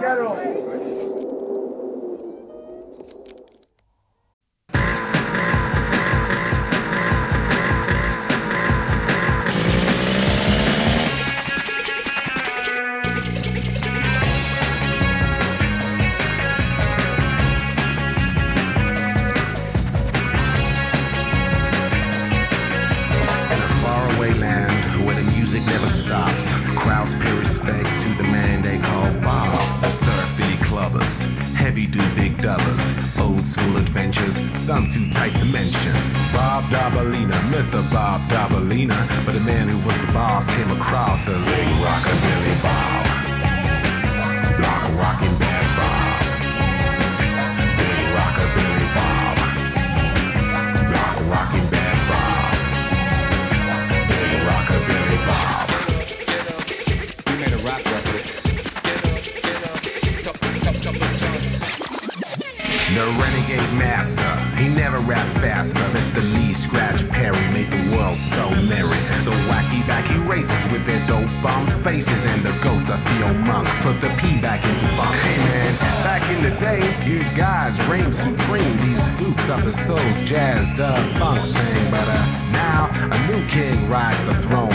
General. Never stops, crowds pay respect to the man they call Bob. Surf billy clubbers, heavy do big dubbers, old school adventures, some too tight to mention. Bob Dabalina, Mr. Bob Dabalina, but the man who was the boss came across as Big Rockabilly Bob. Block rocking The renegade master, he never rapped faster. Mr. Lee Scratch Perry made the world so merry. The wacky backy races with their dope bomb faces and the ghost of Theo Monk put the P back into funk. Hey man, back in the day, these guys reigned supreme. These dukes of the soul, jazz, dub, funk thing. But uh, now a new king rides the throne,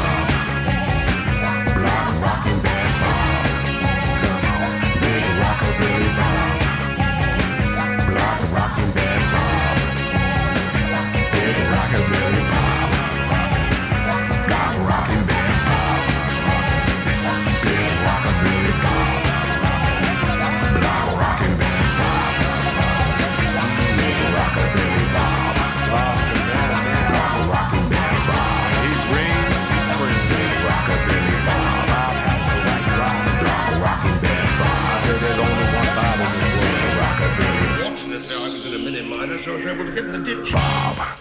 miner, so I was able to get in the ditch. Bob.